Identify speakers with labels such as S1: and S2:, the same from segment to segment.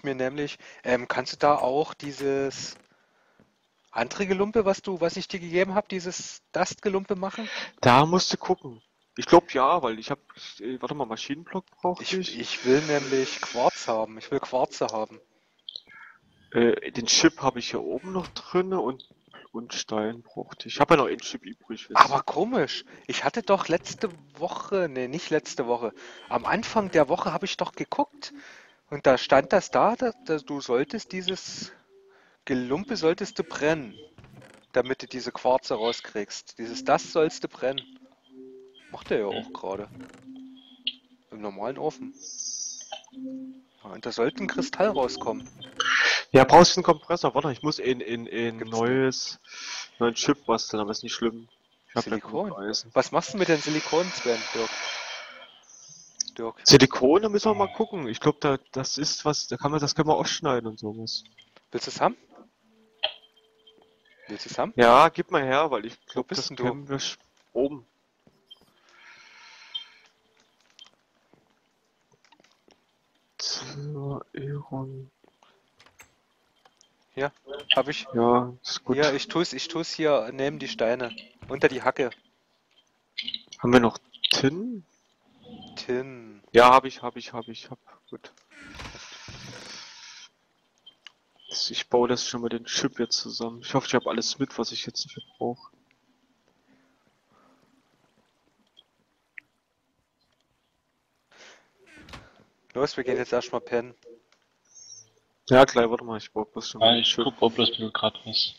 S1: ich mir nämlich, ähm, kannst du da auch dieses andere Gelumpe, was du, was ich dir gegeben habe, dieses Dust-Gelumpe machen?
S2: Da musst du gucken. Ich glaube ja, weil ich habe, äh, warte mal, Maschinenblock brauche
S1: ich. Ich, ich will nämlich Quarz haben. Ich will Quarze haben.
S2: Äh, den Chip habe ich hier oben noch drin und, und Stein brauchte ich. Ich habe ja noch einen Chip übrig.
S1: Aber komisch. Ich hatte doch letzte Woche, ne, nicht letzte Woche. Am Anfang der Woche habe ich doch geguckt. Und da stand das da, dass, dass du solltest dieses Gelumpe solltest du brennen. Damit du diese Quarze rauskriegst. Dieses das sollst du brennen. Macht er ja auch gerade. Im normalen Ofen. Ja, und da sollte ein Kristall rauskommen.
S2: Ja, brauchst du einen Kompressor. Warte, ich muss in, in, in neues, neuen Chip basteln, aber ist nicht schlimm.
S1: Ich Silikon. Was machst du mit den Silikon, Sven, Dirk?
S2: Dirk? Silikon, da müssen wir mal gucken. Ich glaube, da, das ist was, da kann man, das können wir ausschneiden und sowas.
S1: Willst du es haben? Willst du es haben?
S2: Ja, gib mal her, weil ich glaube, das können wir oben.
S1: Eron. Ja, hab ich.
S2: Ja, ist gut.
S1: Ja, ich tu's, ich tu's hier neben die Steine. Unter die Hacke.
S2: Haben wir noch Tin?
S1: Tin.
S2: Ja, hab ich, hab ich, hab ich, hab. Gut. Ich baue das schon mal den Chip jetzt zusammen. Ich hoffe, ich habe alles mit, was ich jetzt dafür brauche.
S1: Los, wir gehen jetzt erstmal pennen.
S2: Ja, gleich, warte mal, ich brauch bloß schon
S3: mal. Ja, ich guck ob bloß mir grad was.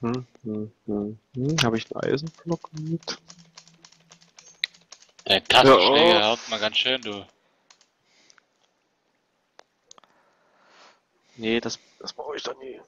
S2: Hm, hm, hm, hm. Habe ich einen Eisenblock mit?
S3: Der Tastenschläger ja, oh. haut mal ganz schön, du.
S2: Nee, das, das brauche ich doch nie.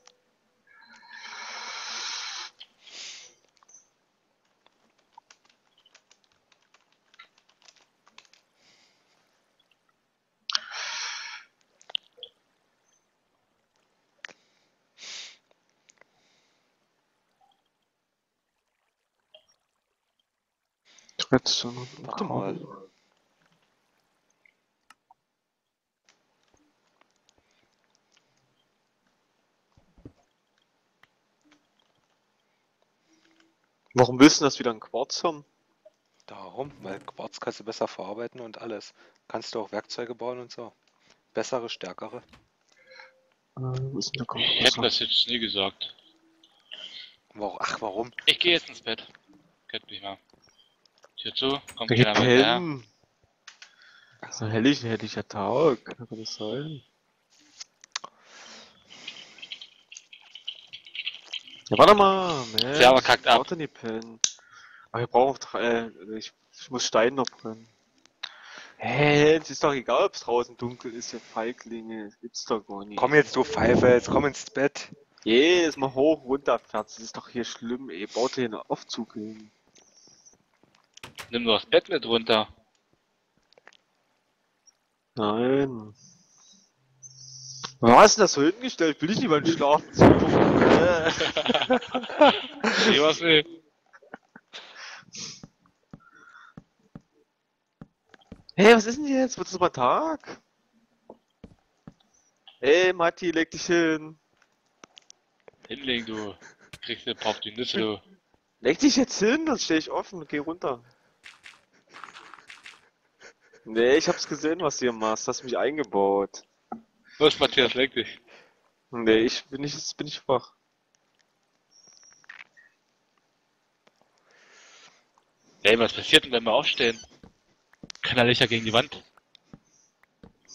S1: Redstone. Warte mal.
S2: Warum willst du das wieder ein Quarz haben?
S1: Darum, weil Quarz kannst du besser verarbeiten und alles. Kannst du auch Werkzeuge bauen und so. Bessere, stärkere.
S3: Äh, ich hätte das jetzt nie gesagt.
S1: Ach, warum?
S3: Ich gehe jetzt ins Bett. Kennt mich mal. Tür zu, kommt
S2: keiner mehr her. So hellig, helliger Tag, kann das sein? Ja, warte mal,
S3: Mensch. Der aber kackt ab.
S2: nicht pennen. Aber wir brauchen, äh, ich, ich muss Stein noch brennen. Hä, hey, es ist doch egal, ob es draußen dunkel ist, ihr Feiglinge. Das gibt's doch gar nicht.
S1: Komm jetzt, du Pfeife, jetzt komm ins Bett.
S2: Jedes Mal hoch, runter, fährst. Das ist doch hier schlimm, ey. Baut hier einen Aufzug hin.
S3: Nimm doch das Bett mit runter.
S2: Nein. Was hast du das so hingestellt? Will ich nicht beim Schlafen zugucken?
S3: nee, was will.
S2: Hey, was ist denn jetzt? Wird es mal Tag? Hey, Matti, leg dich hin.
S3: Hinlegen, du. Kriegst du ein paar auf die Nüsse, du.
S2: Leg dich jetzt hin, dann steh ich offen und geh runter. Nee, ich hab's gesehen, was du hier machst. Hast mich eingebaut.
S3: Was, Matthias, leg dich.
S2: Nee, ich bin nicht, jetzt bin ich wach.
S3: Ey, was passiert denn, wenn wir aufstehen? Keiner Löcher gegen die Wand.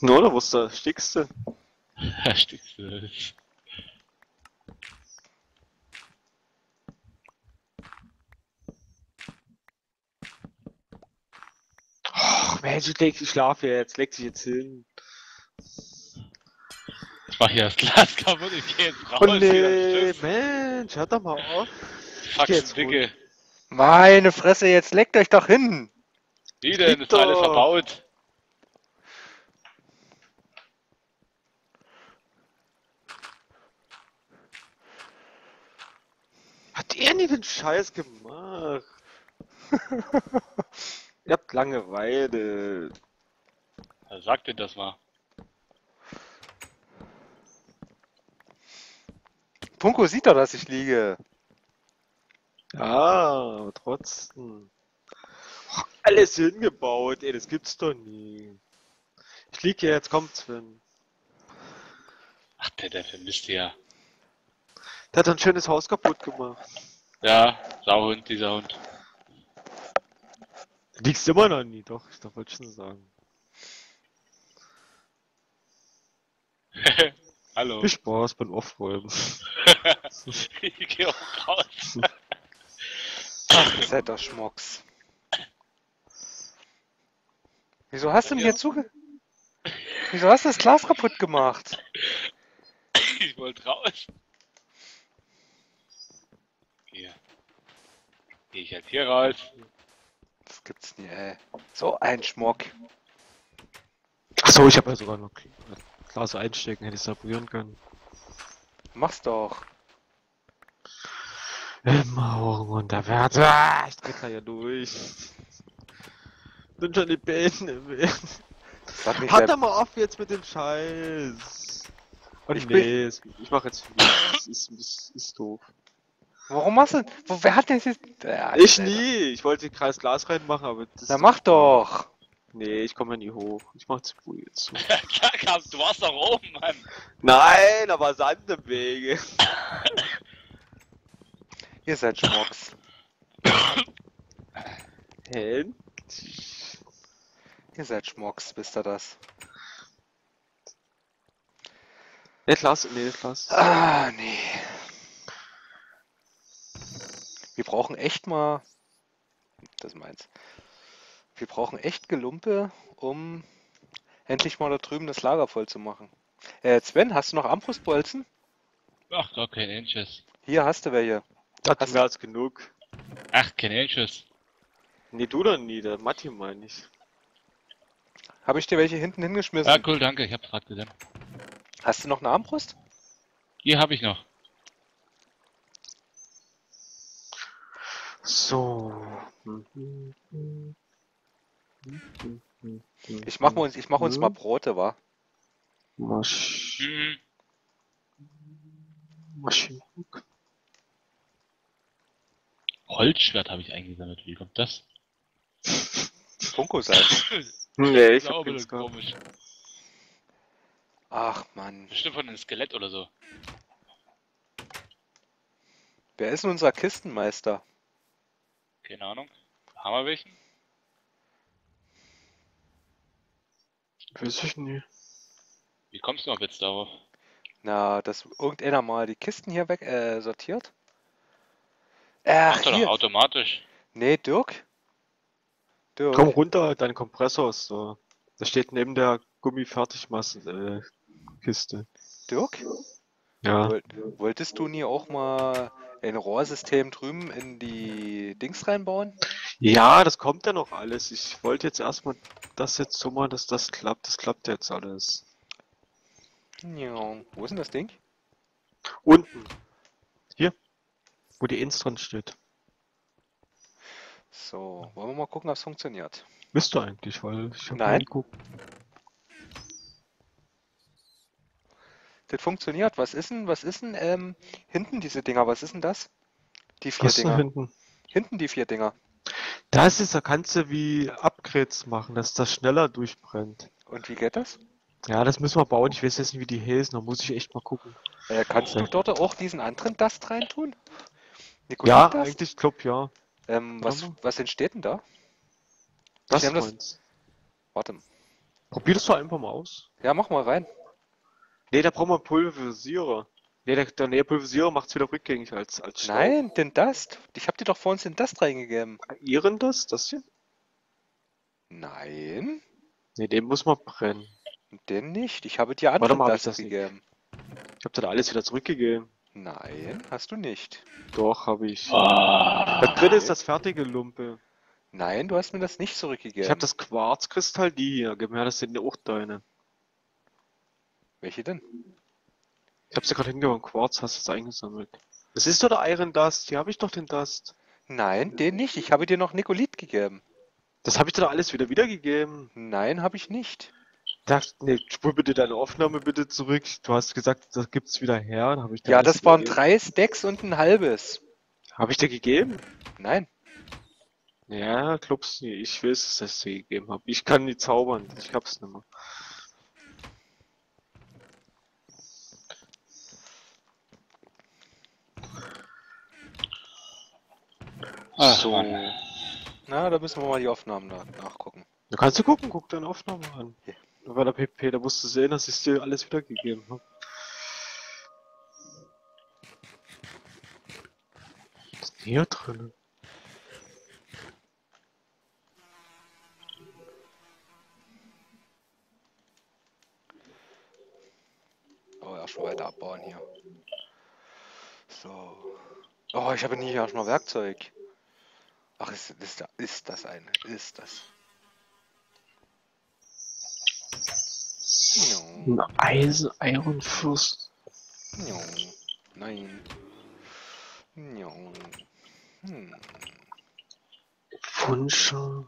S2: Nur, oder was da? Stickst du?
S3: Stickst
S2: Mensch, leg, ich schlafe jetzt, leg dich jetzt hin.
S3: Ich mach hier das Glas kaputt, ich geh jetzt raus.
S2: Oh nee, Mensch, hört doch mal auf.
S3: Fuck, jetzt Dicke.
S1: Meine Fresse, jetzt leckt euch doch hin.
S3: Wie denn? Ist alles verbaut.
S2: Hat er nie den Scheiß gemacht? Ihr habt Langeweile.
S3: Wer sagt denn das mal?
S1: Punko sieht doch, dass ich liege.
S2: Ja, aber trotzdem. Alles hingebaut, ey, das gibt's doch nie. Ich lieg hier, jetzt kommt Sven.
S3: Ach, der, der vermisst ja.
S2: Der hat ein schönes Haus kaputt gemacht.
S3: Ja, Sauhund, dieser Hund.
S2: Du liegst immer noch nie, doch, ich wollte schon sagen.
S3: Hallo.
S2: Viel Spaß beim Aufräumen.
S3: ich geh auch raus.
S1: Ach, ihr seid doch Schmucks. Wieso hast du mir hier zuge... Wieso hast du das Glas kaputt gemacht?
S3: ich wollte raus. Hier. Geh ich jetzt hier raus.
S1: Gibt's nie, ey. So ein Schmuck.
S2: Achso, ich habe ja sogar noch Glas einstecken, hätte ich probieren können.
S1: Mach's doch.
S2: Immer hoch und der Wert. Ah, ich dreh da ja durch. Sind schon die Beine weg.
S1: Das hat
S2: er mal auf jetzt mit dem Scheiß. Oh
S1: Ich
S2: nee, es- ich mach jetzt viel. Das ist, ist, ist doof.
S1: Warum machst du... Wo, wer hat denn jetzt... Ja,
S2: Ich
S1: Alter.
S2: nie. Ich wollte Kreis Glas reinmachen, aber das
S1: Na mach doch.
S2: Nee, ich komme ja nie hoch. Ich mach zu.
S3: Klar kamst du warst doch oben, Mann.
S2: Nein, aber Sand im Wege.
S1: Ihr seid Schmucks.
S2: Hä?
S1: Ihr seid Schmucks, wisst ihr das?
S2: Nee, Glas, nee, Glas.
S1: Ah, nee. Wir brauchen echt mal... Das ist meins. Wir brauchen echt Gelumpe, um endlich mal da drüben das Lager voll zu machen. Äh, Sven, hast du noch Armbrustbolzen?
S3: Ach, gar kein Inches.
S1: Hier hast du welche.
S2: Das
S1: Hast-
S2: mehr als genug.
S3: Ach, kein Inches.
S2: Nee, du doch nie, der Matti meine ich.
S1: Habe ich dir welche hinten hingeschmissen?
S3: Ja, cool, danke, ich hab's gerade gesehen.
S1: Hast du noch eine Armbrust?
S3: Hier habe ich noch.
S2: So.
S1: Ich mache uns, ich mach uns
S2: Mhm.
S1: mal Brote, wa?
S2: Masch
S3: Hm,
S2: Maschinenhook.
S3: Holzschwert habe ich eingesammelt. Wie kommt das?
S1: Funko sein.
S2: Nee, ich
S3: bisschen
S2: gar
S3: komisch.
S1: Ach Mann.
S3: Bestimmt von einem Skelett oder so.
S1: Wer ist denn unser Kistenmeister?
S3: Keine Ahnung. Haben wir welchen?
S2: Weiß ich nie.
S3: Wie kommst du noch jetzt darauf?
S1: Na, dass irgendeiner mal die Kisten hier weg äh, sortiert? Ach,
S3: Macht er doch
S1: hier.
S3: automatisch.
S1: Nee, Dirk? Dirk?
S2: Komm runter, dein Kompressor ist da. Da steht neben der Gummifertigmassen äh, Kiste.
S1: Dirk?
S2: Ja.
S1: Woll- Wolltest du nie auch mal ein Rohrsystem drüben in die Dings reinbauen?
S2: Ja, das kommt ja noch alles. Ich wollte jetzt erstmal das jetzt so mal, dass das klappt. Das klappt jetzt alles.
S1: Ja. Wo ist denn das Ding?
S2: Unten. Hier. Wo die Ins dran steht.
S1: So, wollen wir mal gucken, ob es funktioniert.
S2: Müsste eigentlich, weil ich habe
S1: Nein.
S2: geguckt.
S1: Das funktioniert. Was ist denn, was ist denn, ähm, hinten diese Dinger? Was ist denn das? Die vier
S2: Was
S1: Dinger.
S2: hinten?
S1: Hinten die vier Dinger.
S2: Das ist, da kannst du wie Upgrades machen, dass das schneller durchbrennt.
S1: Und wie geht das?
S2: Ja, das müssen wir bauen. Ich weiß jetzt nicht, wie die heißen. Da muss ich echt mal gucken.
S1: Äh, kannst du
S2: Ja.
S1: dort auch diesen anderen Dust reintun?
S2: Ja,
S1: Nikotin-Dust?
S2: eigentlich glaub ja.
S1: Ähm, was,
S2: mal.
S1: was entsteht denn da?
S2: Das
S1: das-. Warte.
S2: Probier das doch einfach mal aus.
S1: Ja, mach mal rein.
S2: Nee, da brauchen wir einen Pulverisierer. Nee, der, der nee, Pulverisierer macht's wieder rückgängig als, als Staub.
S1: Nein, den Dust. Ich hab dir doch vor uns den Dust reingegeben.
S2: Ihren das? Das hier?
S1: Nein,
S2: Nee, den muss man brennen.
S1: den nicht. Ich habe dir anderen
S2: mal, hab ich
S1: Dust
S2: das nicht?
S1: gegeben.
S2: Ich hab dir da alles wieder zurückgegeben.
S1: Nein, hast du nicht.
S2: Doch, habe ich.
S3: Ah,
S2: Da drin ist das fertige Lumpe.
S1: Nein, du hast mir das nicht zurückgegeben.
S2: Ich habe das Quarzkristall, die hier. Gib mir das sind auch deine.
S1: Welche denn?
S2: Ich hab's dir gerade hingehauen. Quarz hast du es eingesammelt. Das ist doch der Iron Dust. Hier habe ich doch den Dust.
S1: Nein, den nicht. Ich habe dir noch Nikolit gegeben.
S2: Das habe ich dir doch alles wieder wiedergegeben.
S1: Nein, habe ich nicht.
S2: Da, nee, spul bitte deine Aufnahme bitte zurück. Du hast gesagt, das gibt's wieder her. Hab ich dir
S1: Ja, das waren drei Stacks und ein halbes.
S2: Hab ich dir gegeben?
S1: Nein.
S2: Ja, glaubst du nicht. Ich weiß, dass ich dir gegeben habe. Ich kann nie zaubern. Ich hab's nicht mehr.
S3: Ach,
S2: so.
S3: Mann.
S1: Na, da müssen wir mal die Aufnahmen na nachgucken.
S2: Du kannst du gucken, guck deine Aufnahme an.
S1: Ja.
S2: Bei der PP, da musst du sehen, dass ich dir alles wiedergegeben habe. Was ist denn hier drin?
S1: Oh, erstmal weiter abbauen hier. So. Oh, ich habe nie erstmal Werkzeug. Ach, ist, ist, da- ist das eine? Ist das?
S2: Ein Eisen, Iron Fürst.
S1: Ja. Nein. Hm.
S2: Wunsche.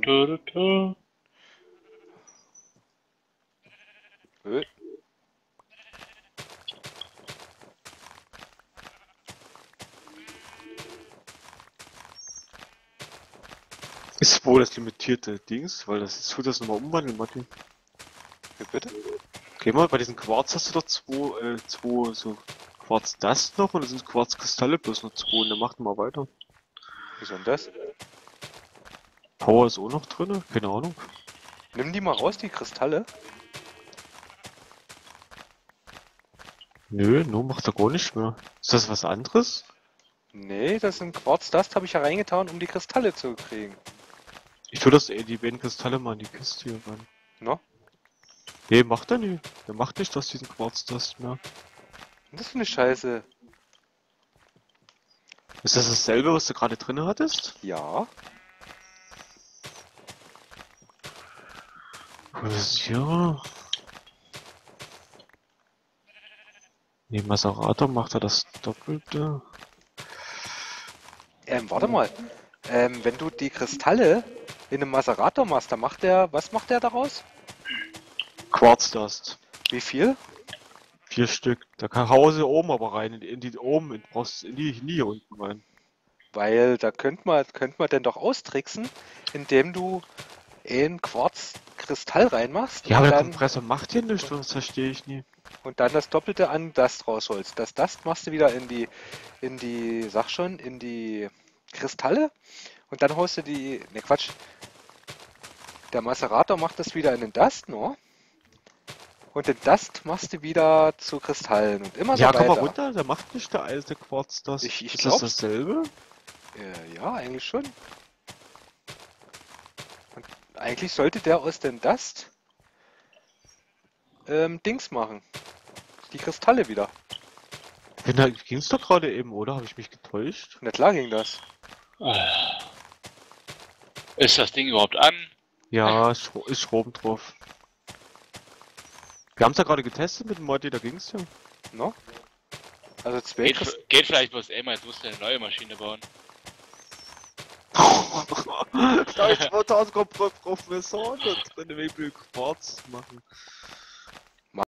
S3: du, du.
S1: Ö.
S2: Ist wohl das limitierte Dings, weil das ist, tut das nochmal umwandeln, Martin.
S1: Wie bitte?
S2: Geh mal, bei diesen Quarz hast du doch zwei, äh, zwei so Quarz das noch und das sind Quarzkristalle bloß noch zwei und dann macht mal weiter.
S1: Wieso denn das?
S2: Power ist auch noch drin, keine Ahnung.
S1: Nimm die mal raus, die Kristalle.
S2: Nö, nur macht er gar nicht mehr. Ist das was anderes?
S1: Nee, das sind Quarz, das habe ich ja reingetan, um die Kristalle zu kriegen.
S2: Ich tue das, die beiden Kristalle mal in die Kiste hier rein.
S1: No?
S2: Nee, macht er nicht. Der macht nicht aus diesen Quarz das mehr.
S1: Das ist eine Scheiße.
S2: Ist das dasselbe, was du gerade drin hattest?
S1: Ja.
S2: Was ist hier? Nee, Maserator macht er das Doppelte.
S1: Ähm, warte mal. Ähm, wenn du die Kristalle in einem Maserator machst, dann macht der, was macht der daraus?
S2: Quarzdust.
S1: Wie viel?
S2: Vier Stück. Da kann hau sie oben aber rein, in die, in die oben, in, in die, hier unten rein.
S1: Weil da könnte man, könnte man denn doch austricksen, indem du in Quarz Kristall reinmachst
S2: Ja, aber der
S1: dann,
S2: Kompressor macht hier nichts, das verstehe ich nie.
S1: und dann das Doppelte an Dust rausholst. Das Dust machst du wieder in die, in die, sag schon, in die Kristalle und dann holst du die, ne Quatsch, der Macerator macht das wieder in den Dust, no? Und den Dust machst du wieder zu Kristallen und immer so
S2: ja, komm mal
S1: weiter.
S2: runter, der macht nicht der alte Quarz das.
S1: Ich- ich
S2: Ist das
S1: glaub's.
S2: dasselbe?
S1: Äh, ja, eigentlich schon. Und eigentlich sollte der aus dem Dust ähm, Dings machen. Die Kristalle wieder.
S2: Wenn da ging's doch gerade eben, oder? Habe ich mich getäuscht?
S1: Na klar ging das.
S3: Ah. Ist das Ding überhaupt an?
S2: Ja, ist, ist Strom drauf. Wir haben's ja gerade getestet mit dem Modi, da ging's ja.
S1: No? Also zwei
S3: Geht,
S1: Krist
S3: geht vielleicht bloß einmal, jetzt musst du eine neue Maschine bauen.
S2: da ist 2000 Kompressoren da drin, wie viel Quarz machen.